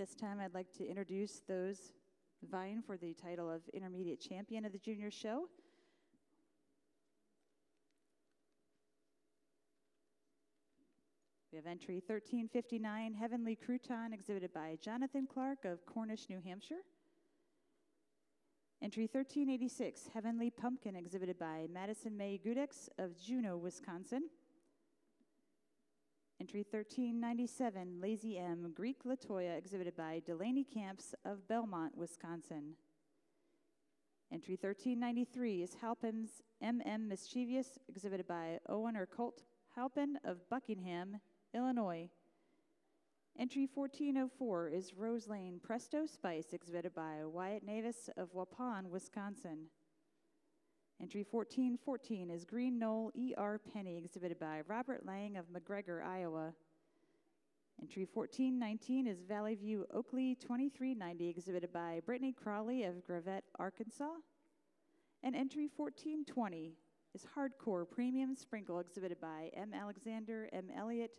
this time, I'd like to introduce those vying for the title of Intermediate Champion of the Junior Show. We have entry 1359, Heavenly Crouton, exhibited by Jonathan Clark of Cornish, New Hampshire. Entry 1386, Heavenly Pumpkin, exhibited by Madison May Gudex of Juneau, Wisconsin. Entry 1397, Lazy M, Greek Latoya, exhibited by Delaney Camps of Belmont, Wisconsin. Entry 1393 is Halpin's MM Mischievous, exhibited by Owen or Colt Halpin of Buckingham, Illinois. Entry 1404 is Rose Lane Presto Spice, exhibited by Wyatt Navis of Waupun, Wisconsin. Entry 1414 is Green Knoll E.R. Penny, exhibited by Robert Lang of McGregor, Iowa. Entry 1419 is Valley View Oakley 2390, exhibited by Brittany Crawley of Gravette, Arkansas. And entry 1420 is Hardcore Premium Sprinkle, exhibited by M. Alexander, M. Elliott,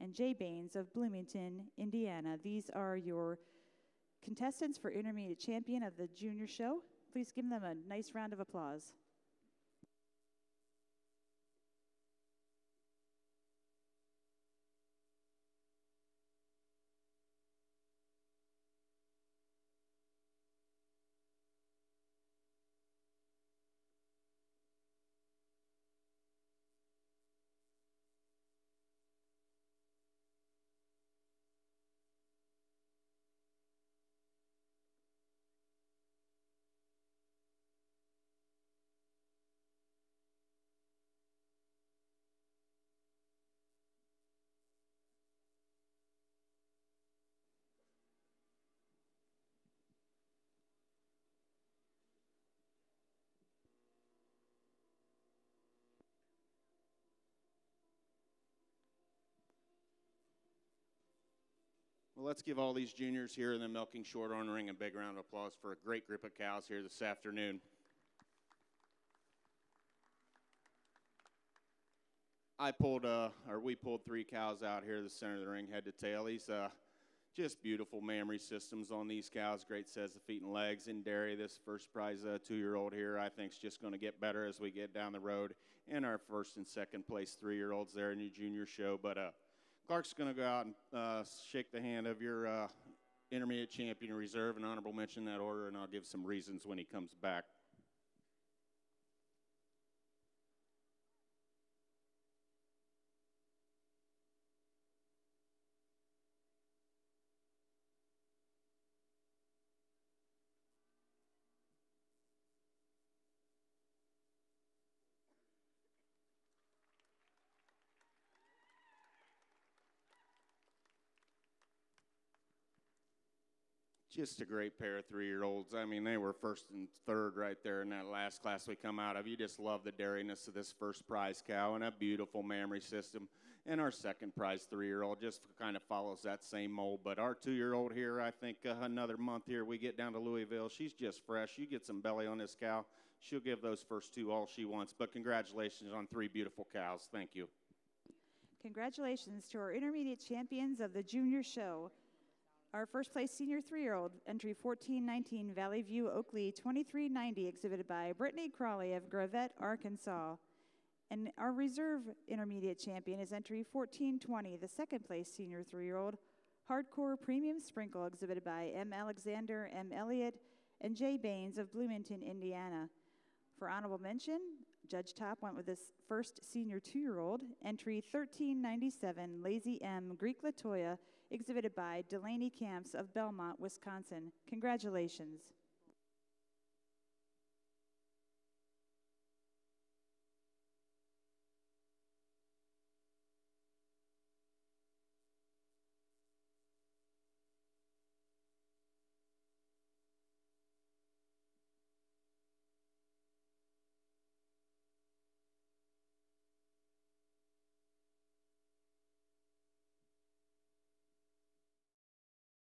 and J. Baines of Bloomington, Indiana. These are your contestants for Intermediate Champion of the Junior Show. Please give them a nice round of applause. Let's give all these juniors here in the Milking short Shorthorn Ring a big round of applause for a great group of cows here this afternoon. I pulled, uh, or we pulled three cows out here, the center of the ring, head to tail. These uh, just beautiful mammary systems on these cows. Great sets of feet and legs in dairy. This first prize uh, two-year-old here, I think, is just going to get better as we get down the road. And our first and second place three-year-olds there in your junior show. But uh, Clark's going to go out and uh, shake the hand of your uh, intermediate champion reserve and honorable mention that order, and I'll give some reasons when he comes back. Just a great pair of three-year-olds. I mean, they were first and third right there in that last class we come out of. You just love the dairiness of this first prize cow and a beautiful mammary system. And our second prize three-year-old just kind of follows that same mold. But our two-year-old here, I think uh, another month here, we get down to Louisville. She's just fresh. You get some belly on this cow. She'll give those first two all she wants. But congratulations on three beautiful cows. Thank you. Congratulations to our intermediate champions of the junior show. Our first place senior three-year-old, entry 1419, Valley View Oakley 2390, exhibited by Brittany Crawley of Gravette, Arkansas. And our reserve intermediate champion is entry 1420, the second place senior three-year-old, Hardcore Premium Sprinkle, exhibited by M. Alexander, M. Elliott, and J. Baines of Bloomington, Indiana. For honorable mention, Judge Top went with this first senior two-year-old, entry 1397, Lazy M, Greek Latoya, exhibited by Delaney Camps of Belmont, Wisconsin. Congratulations.